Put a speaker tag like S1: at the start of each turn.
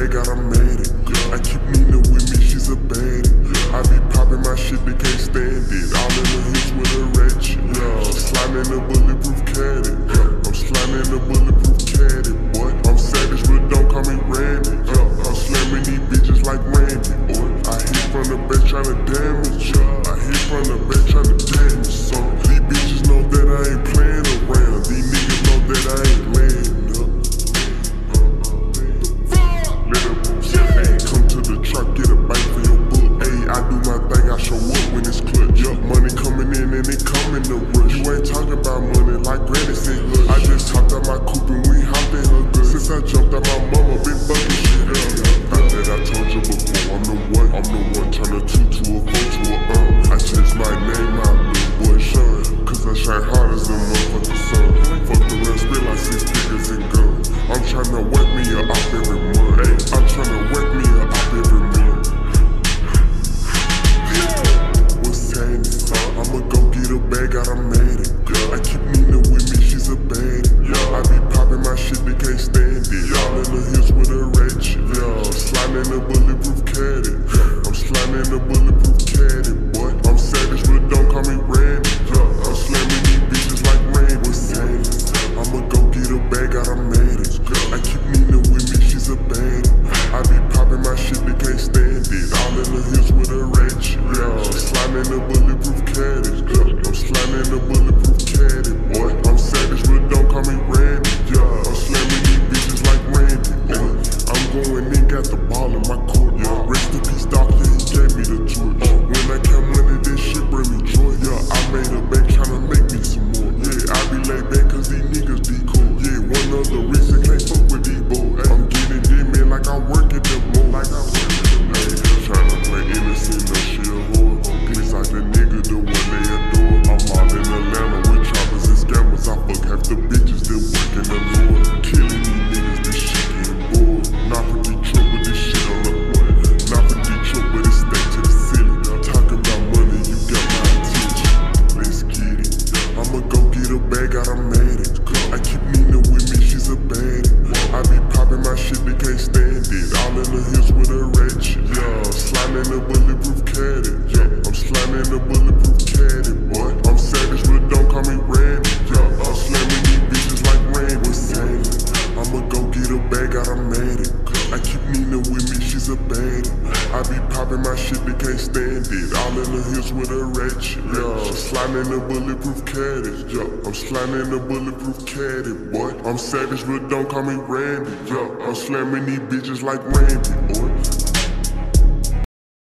S1: I'm made it. I keep Nina with me, she's a baddie. I be popping my shit, they can't stand it. All in the hits with a ratchet. Yeah. Sliding a bulletproof caddy. I'm sliding a bulletproof caddy, boy. I'm savage, but don't call me Randy. I'm slamming these bitches like Randy, boy. I hit from the back trying to damage. I hit from the back trying to damage. So these bitches know that I ain't playing. I got a man. in a bulletproof caddy, yeah. I'm slamming in a bulletproof caddy, boy. I'm savage, but don't call me Randy, yeah. I'm slamming these bitches like Randy Savage. I'ma go get a bag automatic. I keep Nina with me, she's a baddie. I be popping my shit, they can't stand it. All in the hills with a ratchet, yeah. slamming a bulletproof caddy, yeah. I'm slamming a bulletproof caddy, boy. I'm savage, but don't call me Randy, yeah. I'm slamming these bitches like Randy, boy.